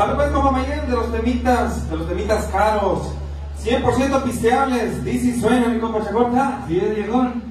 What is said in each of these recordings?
Salud pues mamá de los temitas, de los temitas caros. 100% pisteables. Dice suena mi compa Chacota. Sí, llegó. Aquí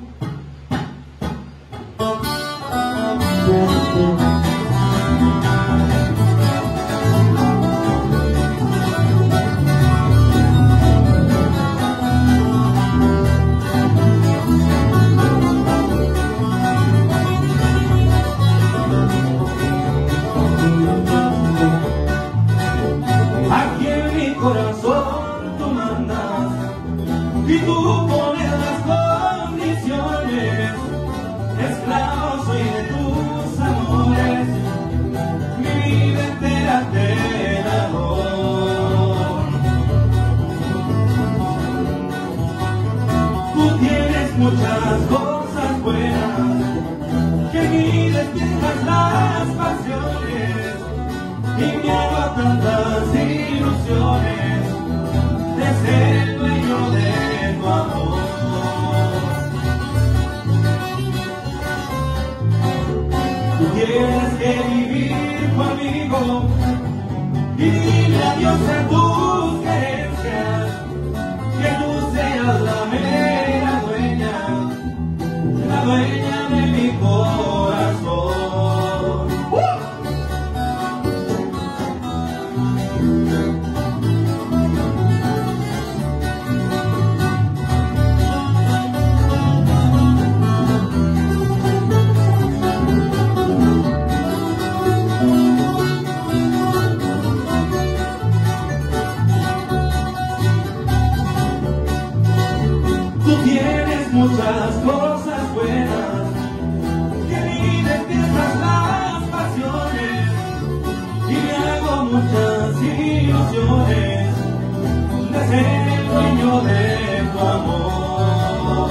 muchas cosas buenas que ni despiertas las pasiones y me hago tantas ilusiones de ser dueño de tu amor. Tú tienes que vivir conmigo y dile adiós muchas ilusiones de ser dueño de tu amor.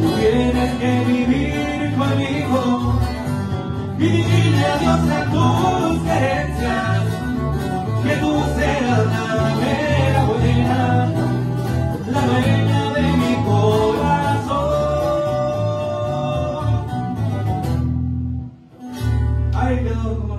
Tú tienes que vivir conmigo y dile adiós a tus creencias que tú seas la I know.